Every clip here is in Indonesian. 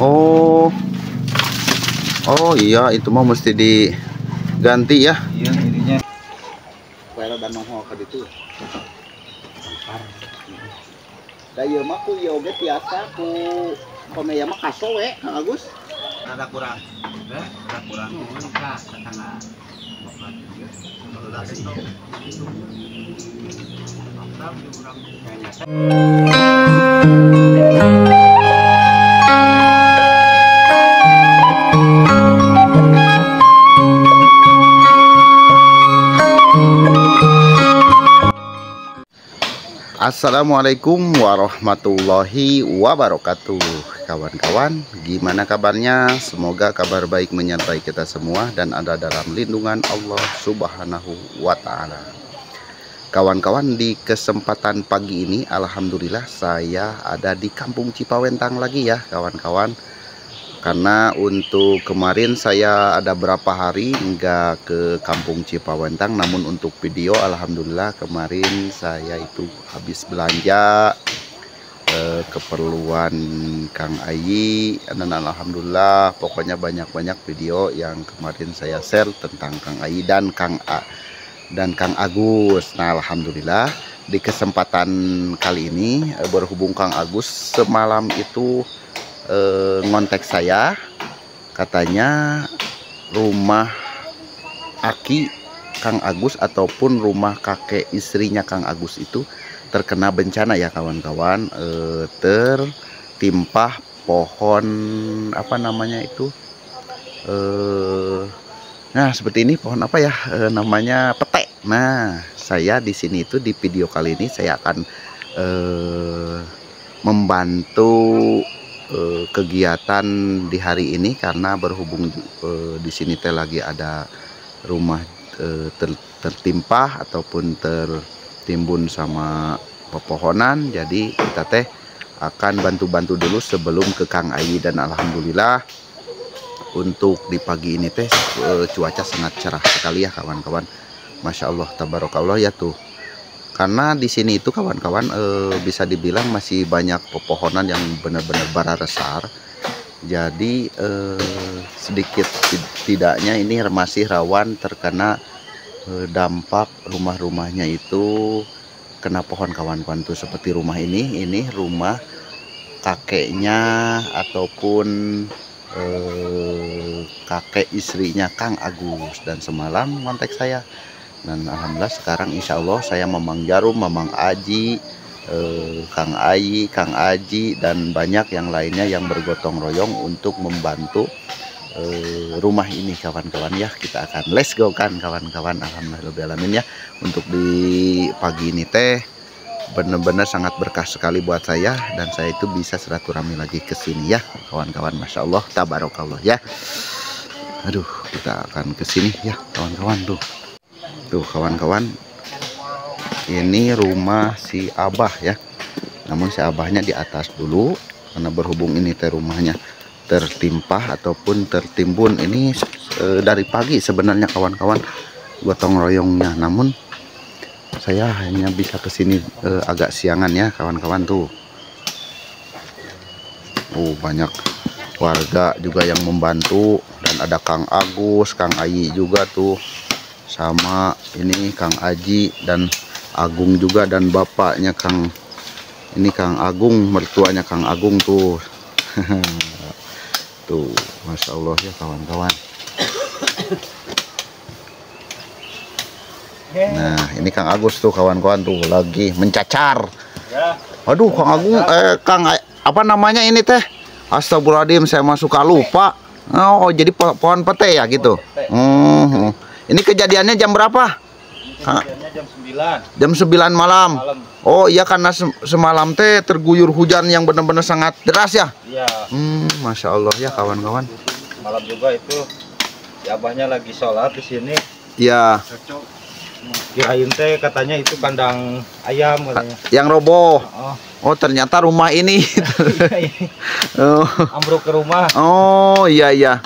Oh. Oh iya, itu mah mesti diganti ya. Iya, ininya. Pera dan nongho ka ditu. Da ieu mah ku ieu ge tiasa ku komeya mah kaso we, Kang Agus. Ada kurang. Ada kurang. Enggak, setengah. Assalamualaikum warahmatullahi wabarakatuh. Kawan-kawan, gimana kabarnya? Semoga kabar baik menyertai kita semua Dan ada dalam lindungan Allah subhanahu wa ta'ala. Kawan-kawan, di kesempatan pagi ini Alhamdulillah saya ada di kampung Cipawentang lagi ya kawan-kawan karena untuk kemarin saya ada berapa hari nggak ke kampung Cipawentang. Namun untuk video Alhamdulillah kemarin saya itu habis belanja eh, keperluan Kang Ayi. Dan Alhamdulillah pokoknya banyak-banyak video yang kemarin saya share tentang Kang Ayi dan Kang A dan Kang Agus. Nah Alhamdulillah di kesempatan kali ini eh, berhubung Kang Agus semalam itu eh, ngontek saya katanya rumah Aki Kang Agus ataupun rumah kakek istrinya Kang Agus itu terkena bencana ya kawan-kawan. Eh, tertimpa pohon apa namanya itu? Eh, nah seperti ini pohon apa ya? Eh, namanya petek. Nah saya di sini itu di video kali ini saya akan eh, membantu kegiatan di hari ini karena berhubung eh, di sini teh lagi ada rumah eh, ter, tertimpa ataupun tertimbun sama pepohonan. Jadi kita teh akan bantu-bantu dulu sebelum ke Kang Ayi. Dan alhamdulillah untuk di pagi ini teh eh, cuaca sangat cerah sekali ya kawan-kawan. Masya Allah tabarakallah ya tuh karena di sini itu kawan-kawan e, bisa dibilang masih banyak pepohonan yang benar-benar bara besar jadi e, sedikit tidaknya ini masih rawan terkena e, dampak rumah-rumahnya itu kena pohon kawan-kawan tuh. Seperti rumah ini ini rumah kakeknya ataupun e, kakek istrinya Kang Agus. Dan semalam kontak saya dan alhamdulillah sekarang insya Allah saya Mamang Jarum, Mamang Aji, eh, Kang Ayi, Kang Aji dan banyak yang lainnya yang bergotong royong untuk membantu eh, rumah ini. Kawan-kawan ya kita akan let's go kan kawan-kawan. Alhamdulillah ya. Untuk di pagi ini teh benar-benar sangat berkah sekali buat saya. Dan saya itu bisa silaturahmi lagi ke sini ya kawan-kawan. Masya Allah tabarakallah ya. Aduh kita akan ke sini ya kawan-kawan. Tuh tuh kawan-kawan. Ini rumah si Abah ya. Namun si Abahnya di atas dulu karena berhubung ini teh rumahnya tertimpa ataupun tertimbun. Ini e, dari pagi sebenarnya kawan-kawan gotong royongnya. Namun saya hanya bisa ke sini e, agak siangan ya kawan-kawan tuh. Oh banyak warga juga yang membantu. Dan ada Kang Agus Kang Ayi juga tuh sama ini Kang Aji dan Agung juga dan bapaknya Kang ini Kang Agung mertuanya Kang Agung tuh. Tuh Masya Allah ya kawan-kawan. Nah ini Kang Agus tuh kawan-kawan tuh lagi mencacar. Aduh Kang Agung eh Kang apa namanya ini teh? Astagfirullahaladzim saya masuk lupa. Oh jadi po pohon pete ya gitu? Hmm. Ini kejadiannya jam berapa? Kejadiannya jam 9. Jam 9 malam. malam. Oh iya karena semalam teh terguyur hujan yang benar-benar sangat deras ya? Iya. Hmm, masya Allah ya kawan-kawan. Malam juga itu ya abahnya lagi sholat di sini. Iya. Kirain teh katanya itu kandang ayam katanya. Yang roboh. Oh. Oh ternyata rumah ini. oh. Ambruk ke rumah. Oh iya iya.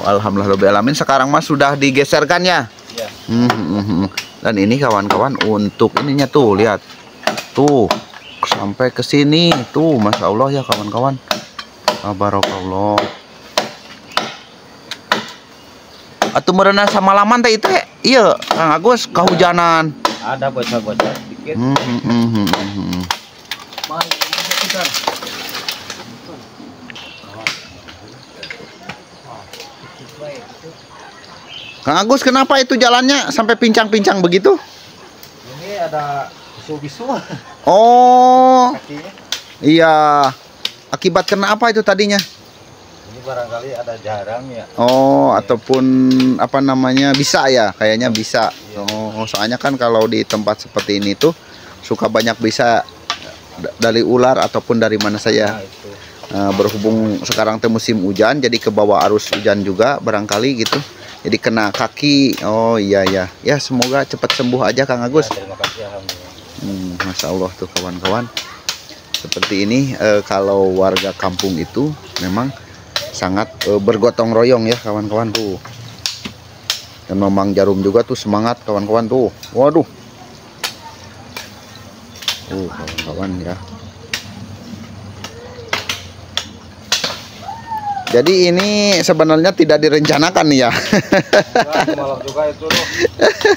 Hmm. Alhamdulillah alamin sekarang mas sudah digeserkan ya. ya. Hmm, hmm, hmm. Dan ini kawan-kawan untuk ininya tuh lihat tuh sampai ke sini tuh masya Allah ya kawan-kawan Barakallah. Atuh merenang sama laman teh itu iya Kang Agus kehujanan. Ada bocor-bocor sedikit. Hmm, hmm, hmm, hmm, hmm, hmm. Kang Agus kenapa itu jalannya sampai pincang-pincang begitu? Ini ada bisu-bisu Oh, kakinya. iya. Akibat kena apa itu tadinya? Ini barangkali ada jarang ya. Oh, ataupun apa namanya bisa ya? Kayaknya bisa. Oh, soalnya kan kalau di tempat seperti ini tuh suka banyak bisa da- dari ular ataupun dari mana saja. Nah, itu. Eh, berhubung sekarang teh musim hujan, jadi ke bawah arus hujan juga barangkali gitu. Jadi kena kaki. Oh iya ya. Ya semoga cepat sembuh aja Kang Agus. Ya, terima kasih alhamdulillah. Hmm, Masya Allah tuh kawan-kawan. Seperti ini eh, kalau warga kampung itu memang sangat eh, bergotong royong ya kawan-kawan tuh. Dan memang jarum juga tuh semangat kawan-kawan tuh. Waduh. Tuh kawan-kawan ya. Jadi ini sebenarnya tidak direncanakan nih ya. Nah, semalam juga itu loh.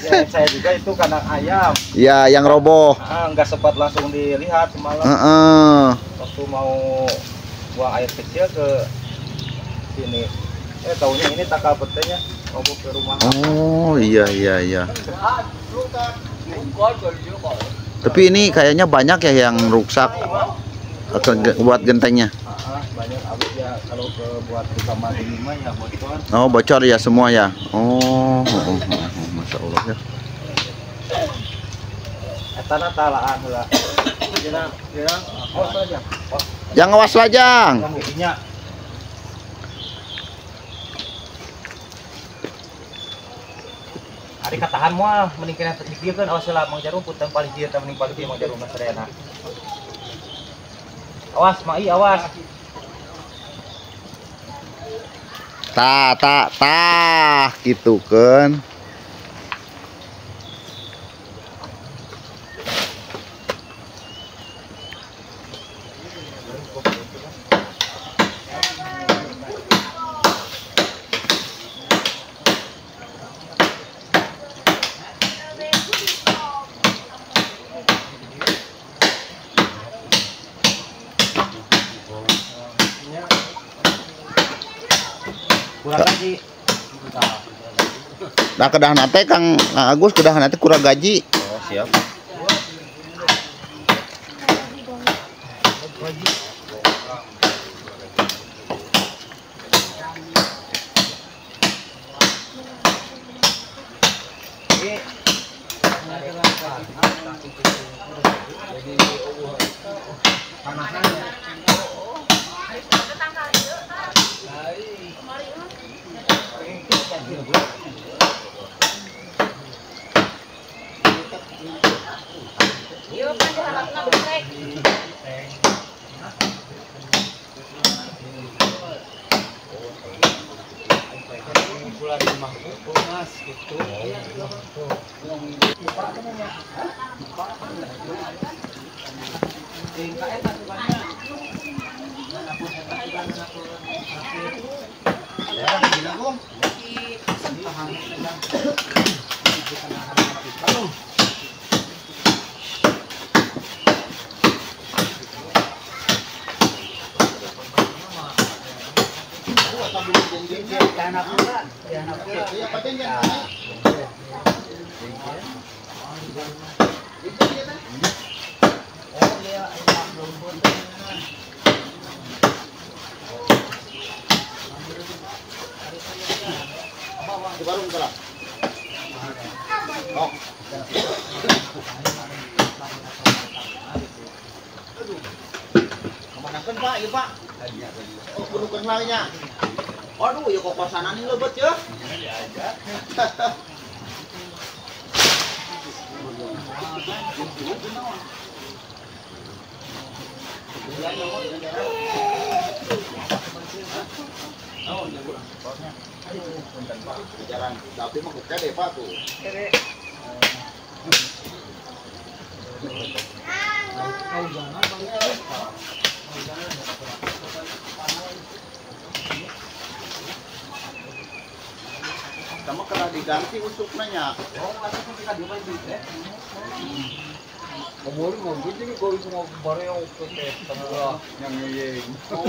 Ya, saya juga itu kandang ayam. ya yang roboh. Ah, nggak sempat langsung dilihat semalam. Heeh. Waktu mau buang air kecil ke sini. Eh tahunya ini takal betenya mau ke rumah. Oh iya iya iya. Tapi ini kayaknya banyak ya yang rusak ge- buat gentengnya. Ah, banyak abis ya kalau ke buat ya bocor. Oh bocor ya semua ya. Oh, oh, oh, oh, masya Allah ya. Etana talaan lah. Jangan jangan awas aja. Yang awas lajang. Hari katahan mual mending kena dipikirkan awas lah mang jarum putang paling teh mending paling dia mang jarum sadayana. Awas mai awas. Tah tah tah gitu kan. Kurang lagi. Nah kedah nate Kang Agus kedah nate kurang gaji. Oh, siap. Kemanakan Pak, iya Pak. Oh, kunukan lainnya. Waduh, ya kok pasanan ini lebet ya. Jalan, tapi mah kede Pak tuh. Kamu kena diganti usupnya. Oh, ada kan kita eh? Ito mga baryo ko sa tangura yang yeng. Oh,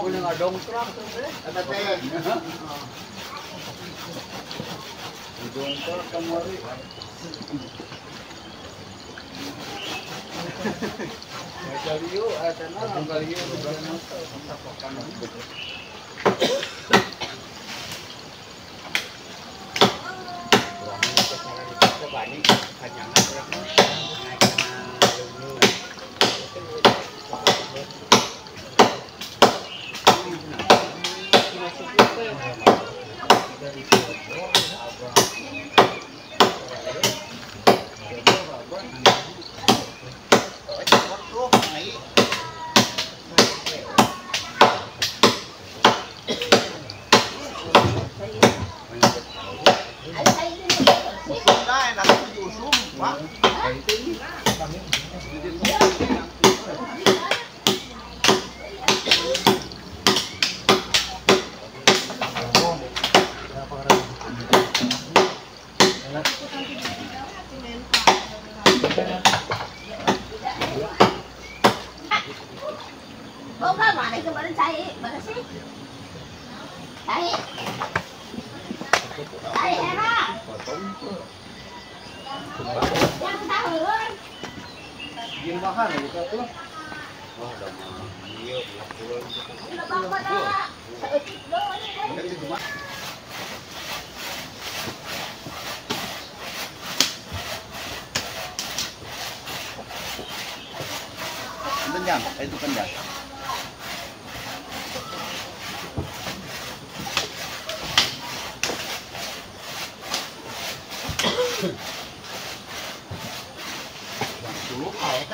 Kulang adong truck eh. ada teh. Adong truck kamari. Kaliyo, ada ป่านี้ขันยังนะครับ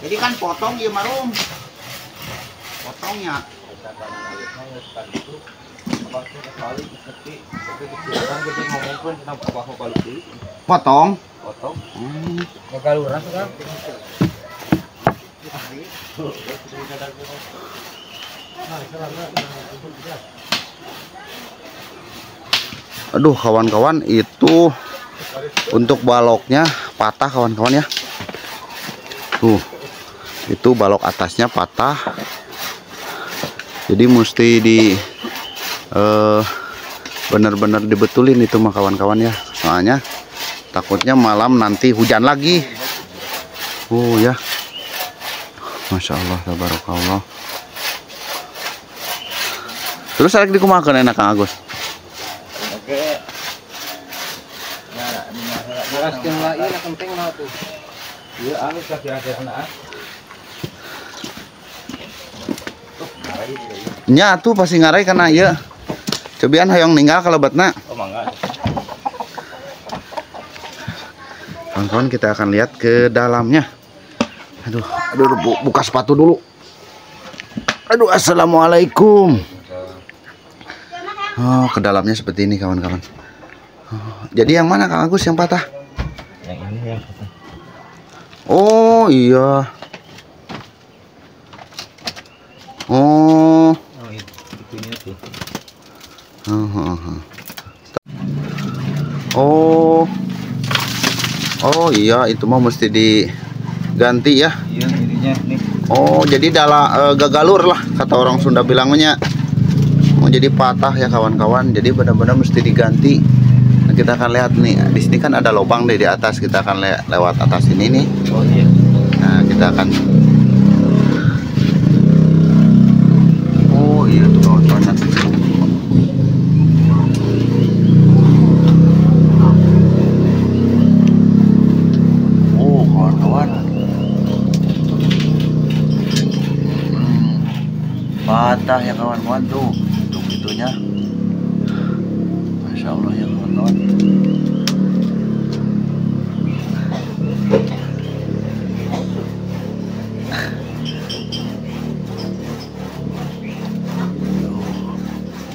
Jadi kan potong ya marum. Potongnya. Potong. Potong. Hmm. Aduh kawan-kawan itu untuk baloknya patah kawan-kawan ya. Tuh. Itu balok atasnya patah. Jadi mesti di eh benar-benar dibetulin itu mah kawan-kawan ya. Soalnya takutnya malam nanti hujan lagi. Oh ya. Masya Allah, tabarakallah. Terus ada dikumakan enak Kang Agus. Oke. Beras yang lain yang penting lah tuh. Iya, anu kasih ada anak. Nya tuh pasti ngarai karena ya. Cobian hayang ninggal kalau batna. Oh, mangga. Kawan-kawan kita akan lihat ke dalamnya. Aduh, aduh bu- buka sepatu dulu. Aduh, assalamualaikum. Oh, ke dalamnya seperti ini kawan-kawan. Oh, jadi yang mana Kang Agus yang patah? Yang ini yang Oh iya. Oh. Oh, itu itunya tuh. Oh, oh, iya, itu mah mesti diganti ya. Iya, ininya nih. Oh, jadi dalam eh, gagalur lah kata orang Sunda bilangnya. Oh, jadi patah ya kawan-kawan. Jadi benar-benar mesti diganti. Nah, kita akan lihat nih. Di sini kan ada lubang deh di atas. Kita akan le- lewat atas ini nih. Oh, iya. Nah, kita akan Oh, iya tuh kawan-kawan. Oh, kawan-kawan. Hmm, patah ya kawan-kawan tuh. Tuh itunya. Masya Allah ya kawan-kawan.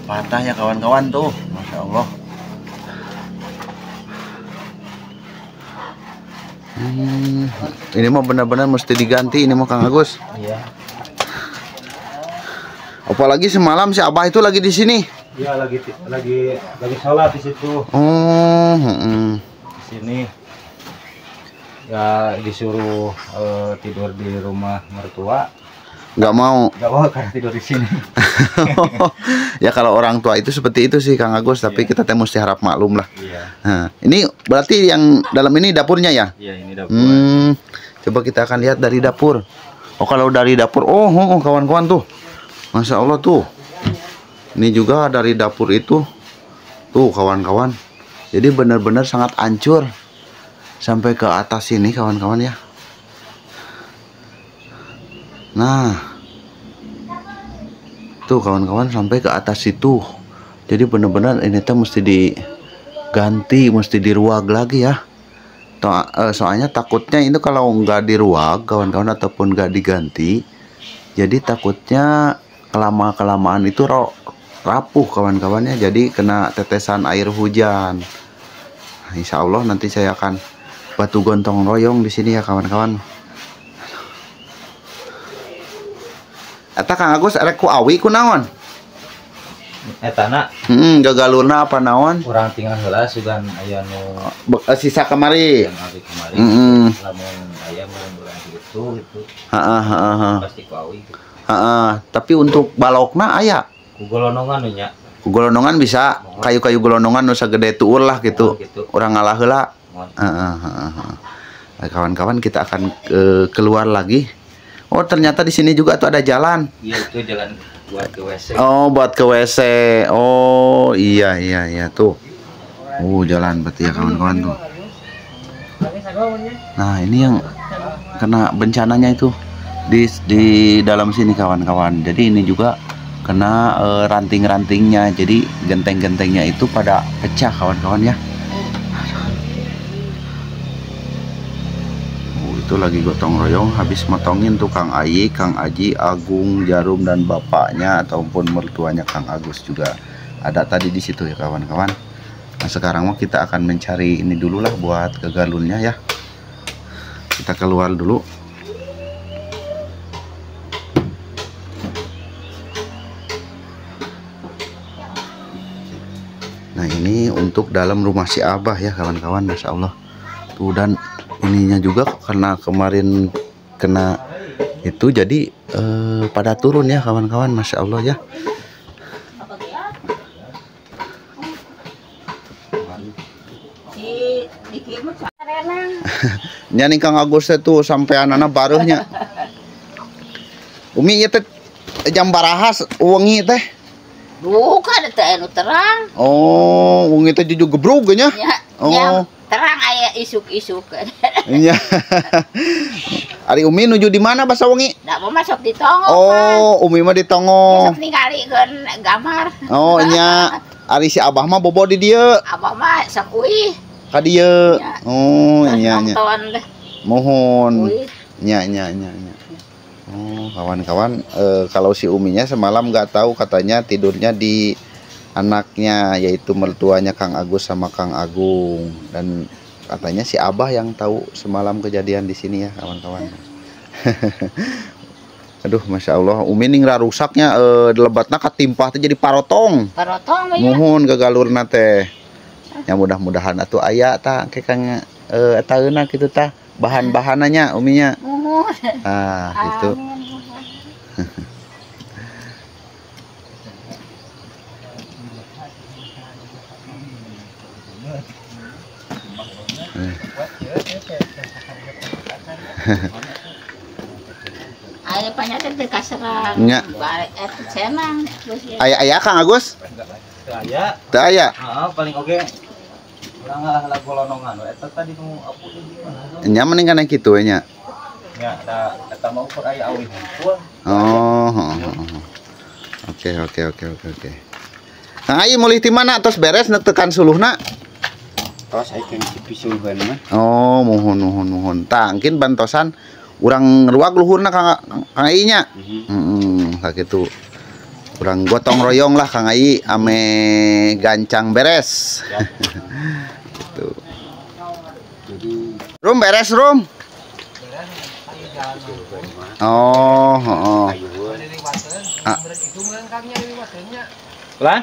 patah ya kawan-kawan tuh masya Allah Hmm, ini mau benar-benar mesti diganti ini mau Kang Agus. Iya. Apalagi semalam si Abah itu lagi di sini. Iya lagi lagi lagi sholat di situ. Oh, mm, Di sini ya disuruh eh, tidur di rumah mertua nggak mau. nggak mau karena tidur di sini ya kalau orang tua itu seperti itu sih Kang Agus, tapi kita teh mesti harap maklum lah. iya Nah, ini berarti yang dalam ini dapurnya ya? iya ini dapur Hmm, coba kita akan lihat dari dapur. Oh kalau dari dapur, oh, oh, oh, kawan-kawan tuh, masya Allah tuh. Ini juga dari dapur itu, tuh kawan-kawan. Jadi benar-benar sangat hancur sampai ke atas ini kawan-kawan ya. Nah, tuh kawan-kawan sampai ke atas situ. Jadi benar-benar ini tuh mesti diganti, mesti diruag lagi ya. Eh, soalnya takutnya itu kalau nggak diruag kawan-kawan ataupun nggak diganti jadi takutnya kelama kelamaan itu rapuh kawan-kawannya jadi kena tetesan air hujan Nah, Insya Allah nanti saya akan batu gontong royong di sini ya kawan-kawan Eta Kang Agus erek ku awi ku naon? eh tanah Hmm, gagaluna apa naon? kurang tinggal heula sugan aya nu eh, sisa kemari. abi kemarin Mm-mm. lamun aya mudah-mudahan gitu gitu Heeh, heeh, heeh. pasti ku awi gitu. Heeh, tapi untuk balokna aya. ku golonongan nya. Golonongan bisa kayu-kayu golonongan nu sagede tuul lah gitu. Oh, gitu. orang ngalah. Nah, kawan-kawan kita akan eh, keluar lagi. Oh ternyata di sini juga tuh ada jalan. Iya itu jalan buat ke WC oh buat ke WC oh iya iya iya tuh. Oh jalan berarti ya kawan-kawan tuh. Nah ini yang kena bencananya itu di di dalam sini kawan-kawan jadi ini juga kena eh, ranting-rantingnya jadi genteng-gentengnya itu pada pecah kawan-kawan ya Oh, itu lagi gotong royong habis motongin tuh Kang Ayi, Kang Aji, Agung, Jarum dan bapaknya ataupun mertuanya Kang Agus juga ada tadi di situ ya kawan-kawan. Nah sekarang mah kita akan mencari ini dulu lah buat ke galunnya ya. Kita keluar dulu. Nah ini untuk dalam rumah si Abah ya kawan-kawan, masya Allah. Tuh dan ininya juga karena kemarin kena itu jadi eh, pada turun ya kawan-kawan, masya Allah ya. Nyani Kang Agus itu sampai anak baruhnya. Umi teh jam barahas wengi teh. Bukan itu anu terang. Oh, wengi teh juju gebrug nya. Ya, Oh. yang terang aya isuk-isuk. Iya. Ari Umi nuju di mana bahasa wengi? Nggak mau masuk di tongo. Oh, Umi mah di Tongo. Besok ningali kan gambar. Oh, nya. Ari si Abah mah bobo di dieu, Abah mah sakui. ka dieu. Ya. Oh, iya nya. Mohon. Nya nya nya nya. Oh, kawan-kawan eh, kalau si Uminya semalam nggak tahu katanya tidurnya di anaknya yaitu mertuanya Kang Agus sama Kang Agung dan katanya si Abah yang tahu semalam kejadian di sini ya kawan-kawan. Aduh, masya Allah, Umi ning rusaknya eh, lebatna katimpah teh jadi parotong. Parotong ya. Mohon gagalurna teh. Ya mudah-mudahan atuh aya ta ke Kang eh eta euna kitu tah bahan-bahananya Uminya. Ah, gitu. Amin. Ayo panjatnya di kaserang. Nya. Itu senang. Terus ya. Aya aya Kang Agus? Saya, Teu aya. ah paling oke. Urang ngalah lagu golonongan, eta tadi nu apu di mana? Nya mending kana kitu we nya. Ya, da eta mau ukur aya hungkul. Oh. oh, oh, oh. Oke oke oke oke oke. Kang Ayi mulih ti mana tos beres nek tekan suluhna? tos akan cipisulkan mah Oh, mohon mohon mohon. Tangkin bantosan urang ruag luhurna Kang Kang Ai nya. Heeh, sakitu. Urang gotong royong lah Kang Ai ame gancang beres. Gitu. jadi Rum beres, Rum. Oh, heeh. Ah. Lan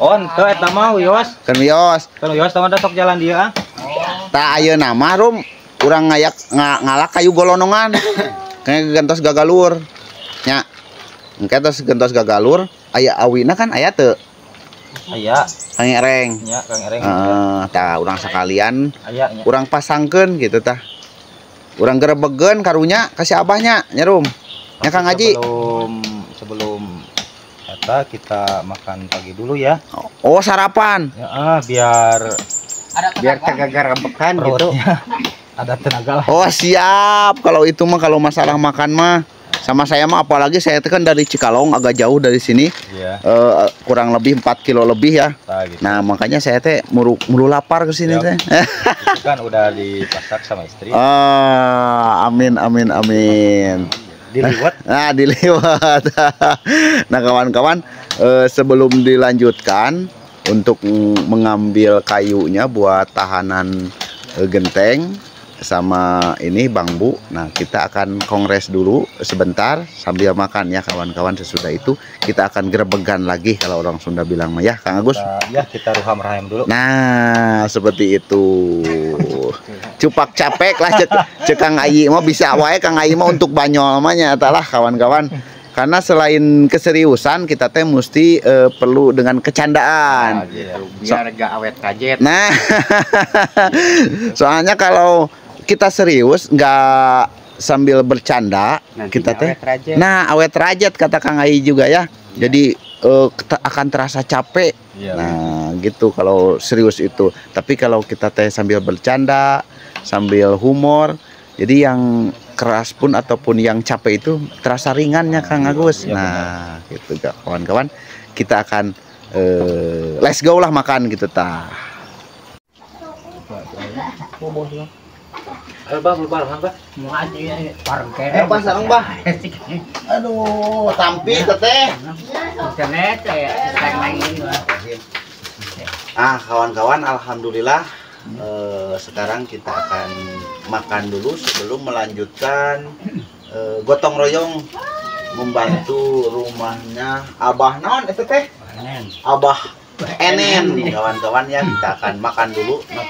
on tuh eta mah wios Kan wios. kan wios tama sok jalan dia ah Tak ayeuna nama Rum urang ngayak nga, ngalak kayu golonongan. Kayak gentos gagalur. Nya. Engke tos gentos gagalur, aya awina kan aya teu aya Kang Ereng. nya kang ereng Heeh, tah urang sekalian aya nya urang pasangkeun gitu tah. Urang gerebegeun karunya kasih abahnya nyerum. Ya Kang Haji. sebelum sebelum eta kita makan pagi dulu ya Oh, sarapan. ya ah biar Biar kagak rebekan gitu ada tenaga lah Oh, siap. Kalau itu mah kalau masalah makan mah sama saya mah apalagi saya itu kan dari Cikalong agak jauh dari sini iya eh, kurang lebih 4 kilo lebih ya. nah, gitu Nah, makanya saya teh mulu, mulu lapar ke sini Siap. teh. kan udah dipasak sama istri Ah, amin amin amin. diliwat Nah, diliwat. nah, kawan-kawan, eh, sebelum dilanjutkan untuk mengambil kayunya buat tahanan eh, genteng sama ini bambu. Nah, kita akan kongres dulu sebentar sambil makan ya kawan-kawan. Sesudah itu kita akan grebegan lagi kalau orang Sunda bilang mah ya, Kang Agus. Kita- ya kita ruham rahim dulu Nah, seperti itu. Cupak capek lah cek, cek Kang Ayi mah bisa wae Kang Ayi mah untuk banyol mah nya eta lah kawan-kawan. Karena selain keseriusan kita teh mesti eh, perlu dengan kecandaan. gitu. biar gak awet kajet Nah, soalnya kalau kita serius nggak sambil bercanda, kita teh Nah, awet rajat kata Kang Ai juga ya. Jadi eh, kita akan terasa capek. Iya. Nah, gitu kalau serius itu. Tapi kalau kita teh sambil bercanda, sambil humor, jadi yang keras pun ataupun yang capek itu terasa ringannya Kang Agus. Iya, Nah, gitu gak kawan-kawan. Kita akan eh, let's go lah makan gitu tah. Bang, bang, bang, bang. Eh. Aduh, tampi teteh. Ah, kawan-kawan, alhamdulillah eh, sekarang kita akan makan dulu sebelum melanjutkan eh, gotong royong membantu rumahnya Abah naon itu teh? Abah Enen kawan-kawan ya kita akan makan dulu. Nah,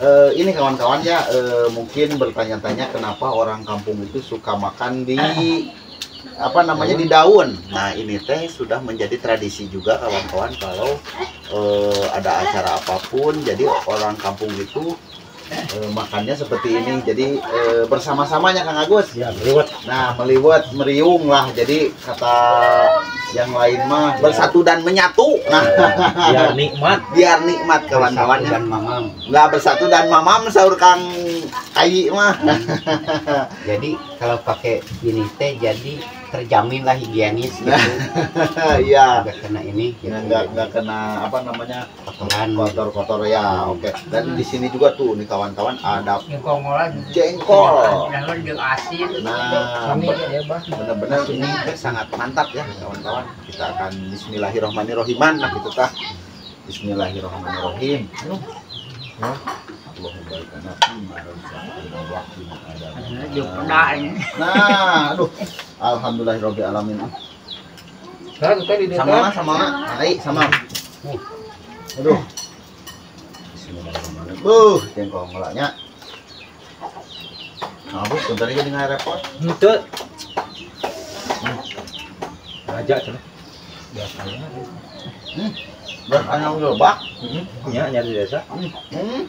eh, ini kawan-kawan ya eh, mungkin bertanya-tanya kenapa orang kampung itu suka makan di apa namanya di daun. Nah ini teh sudah menjadi tradisi juga kawan-kawan kalau eh, ada acara apa pun, jadi orang kampung itu eh, makannya seperti ini. Jadi eh, bersama-samanya Kang Agus. Ya, liwat. Nah meliwat meriung lah. Jadi kata yang lain mah bersatu dan menyatu. Nah Biar nikmat. biar nikmat kawan-kawan ya. mamam. Nggak bersatu dan mamam sahur Kang Ayi mah. jadi kalau pakai ini teh jadi terjamin lah higienis gitu Iya. nggak kena ini gitu. Nggak nggak kena apa namanya kotoran kotor-kotor ya. Oke. Dan di sini juga tuh nih kawan-kawan ada jengkol. jeung asin. Nah, benar-benar ini sangat mantap ya kawan-kawan. Kita akan Bismillahirrohmanirrohiman lah gitu tah. Bismillahirrohmanirrohim. Ya. Nah, aduh. Alhamdulillahirabbil alamin. Sama lah, sama lah. Hai, sama. Aduh. Bismillahirrahmanirrahim. Buh, jengkol ngelaknya. Nah, Bu, bentar lagi dengan repot. Itu. Raja tuh. Berat anyang lebak. Ya, nyari desa. Hmm.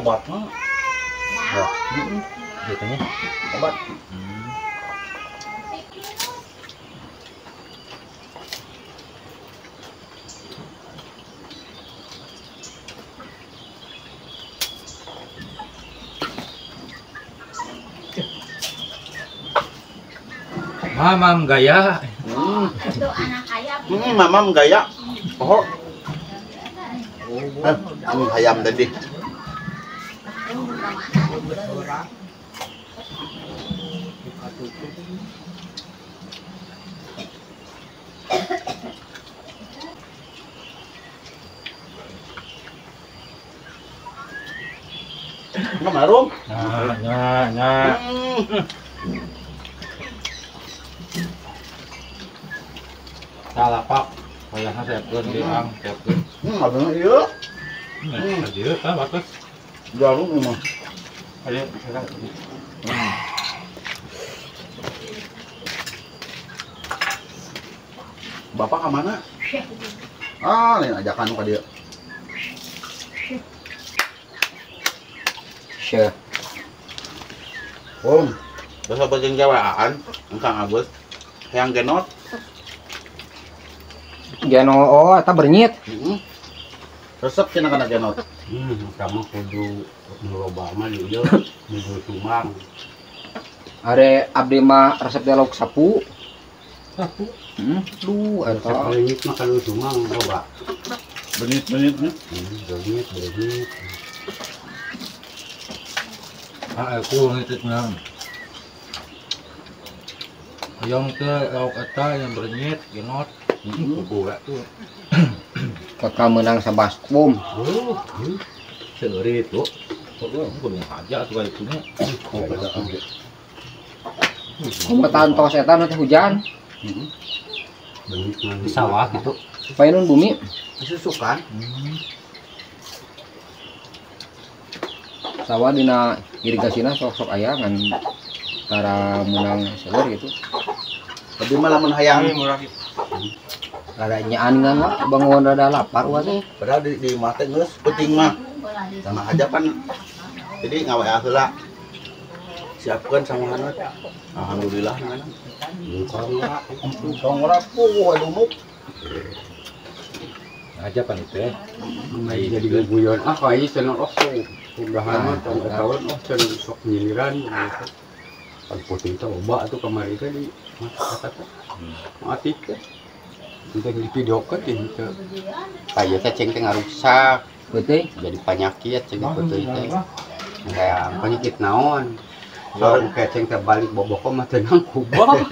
obatnya. Ya. Gitu Obat. Mamam gaya. Hmm. Itu anak ayam. Ini mamam gaya. Oh. Eh, ini ayam tadi. Nggak marum. Nah, nah, nah. Hmm. Salah pak. Kayaknya saya pun diang, saya pun. Hmm, abang iya. Hmm, dia bagus. Jarum emang. Ayo, Hmm. Bapak ke mana? Ah, lain ajakan ke dia. Syekh. Om, besok bajeng jawaan, Kang Agus. Yang genot. Geno oh eta bernyit. Heeh. Resep cenah kana genot. Hmm, sama kudu ngeloba mah dia kudu sumang. Are abdi mah resep lauk sapu. Sapu. Hmm, lu eta. Sebenarnya mah kalau sumang loba. Benit-benit nih. Hmm, berit, berit. Ah, aku ngitut nang. Yang ke lauk eta yang bernyit, genot. Kubu tuh. Kakak menang sabaskum. Oh, seuri itu. Aja tuh punya. Kumataan tos eta nanti hujan. Di sawah gitu. Painun bumi. Disusukan. Sawah dina irigasinya sok-sok aya ngan tara menang sewer gitu. Tapi malah mun hayang Rada nyaan kan wah bangun rada lapar teh. padahal di di mah teh geus penting mah. Sama aja kan. Jadi ngawe heula. Siapkan sama hanut. Alhamdulillah lah. Tong ora puh lumuk. Aja pan itu ya. Jadi guyon ah kayak senang oh udah mah tahun tahun oh senang sok nyiliran gitu. Kan putih itu loba tuh kemarin tadi kata kata mati ke. Untuk di video kan itu. Kayak teh ceng teh ngarusak Putih. jadi penyakit ceng putih teh. Kayak penyakit naon. So, kayak ceng teh balik bobok mah tenang kubah.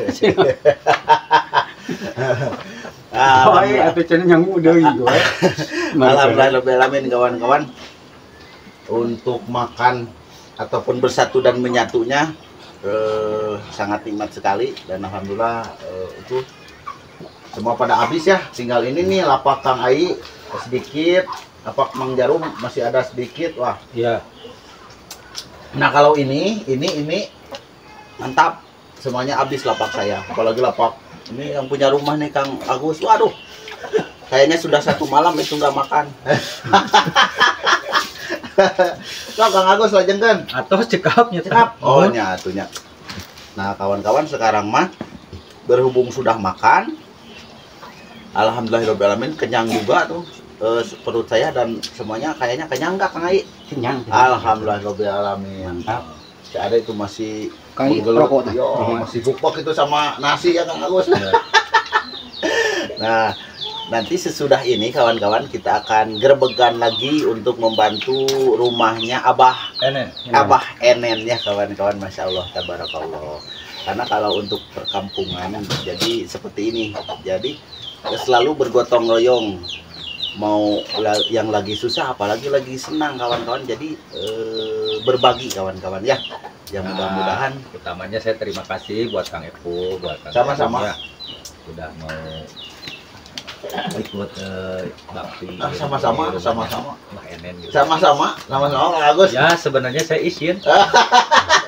Oh, iya, atuh cenah yang udah gitu. Alhamdulillahirobbilalamin kawan-kawan. Untuk makan ataupun bersatu dan menyatunya eh, sangat nikmat sekali dan alhamdulillah eh, itu semua pada habis ya. Tinggal ini nih lapak Kang Ai sedikit, lapak Mang Jarum masih ada sedikit. Wah, Iya. Nah kalau ini, ini, ini mantap. Semuanya habis lapak saya. Apalagi lapak ini yang punya rumah nih Kang Agus. Waduh, kayaknya sudah satu malam itu nggak makan. Kau Kang Agus lajengkan. Atau cekapnya Cekap. Oh nyatunya. Nah kawan-kawan sekarang mah berhubung sudah makan, Alhamdulillahirobbilalamin kenyang juga tuh eh, perut saya dan semuanya kayaknya kenyang nggak Kang Ai? Kenyang. Alhamdulillahirobbilalamin. Mantap. Si ada itu masih menggelut. rokok. Yo, masih gupok itu sama nasi ya Kang Agus. nah, nanti sesudah ini kawan-kawan kita akan gerbegan lagi untuk membantu rumahnya Abah Enen. Abah Enen ya kawan-kawan Masya Allah Tabarakallah karena kalau untuk perkampungan jadi seperti ini jadi ya selalu bergotong royong mau la- yang lagi susah apalagi lagi senang kawan-kawan jadi eh, berbagi kawan-kawan ya ya Nah. mudah-mudahan utamanya saya terima kasih buat Kang Epo buat Kang Sama-sama. Ya. udah mau ikut eh, bakti Ah, sama-sama, sama-sama. Sama-sama sama-sama Kang Agus ya sebenarnya saya izin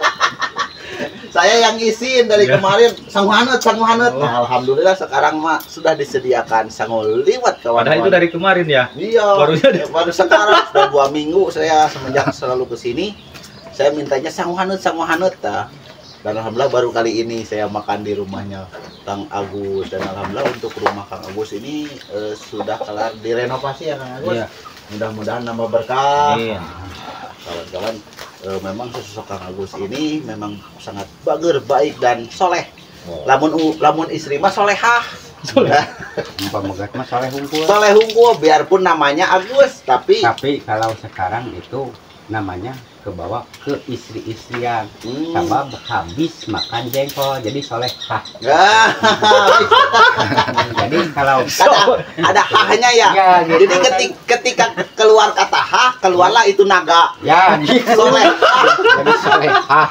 saya yang isin dari Ya. kemarin sangu hanut sangu hanut Oh. nah, alhamdulillah sekarang mah sudah disediakan sangu liwat kawan-kawan padahal itu dari kemarin ya Iya, baru, baru sekarang sudah dua minggu saya semenjak selalu ke sini. Saya mintanya sangu hanut, sangu hanut. Dan alhamdulillah baru kali ini saya makan di rumahnya Kang Agus dan alhamdulillah untuk rumah Kang Agus ini eh, sudah kelar direnovasi ya Kang Agus. Iya. Mudah-mudahan nambah berkah. Kawan-kawan eh, memang sosok Kang Agus ini memang sangat bager, baik dan soleh. Lamun u- lamun istri mah solehah. Mumpah megat mah soleh hunkul. Soleh unggul biarpun namanya Agus tapi Tapi kalau sekarang itu namanya kebawa ke istri-istrian. Hmm. Sabab habis makan jengkol jadi solehah. Ya. jadi kalau ada ada haknya ya. Ya, gitu. Jadi ketika, ketika keluar kata hak, keluarlah itu naga. ya gitu. Soleh. jadi solehah.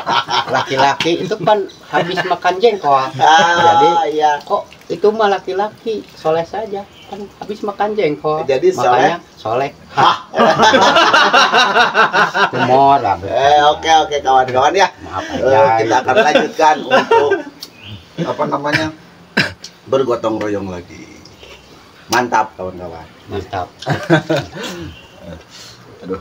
Laki-laki itu kan habis makan jengkol. Ah, Jadi iya. kok itu mah laki-laki soleh saja kan habis makan jengkol. Jadi makanya soleh. Hah. Humor lah. Eh, oke oke kawan-kawan ya. Maaf Eh, aja. kita akan lanjutkan untuk apa namanya? Bergotong royong lagi. Mantap kawan-kawan. Mantap. Aduh.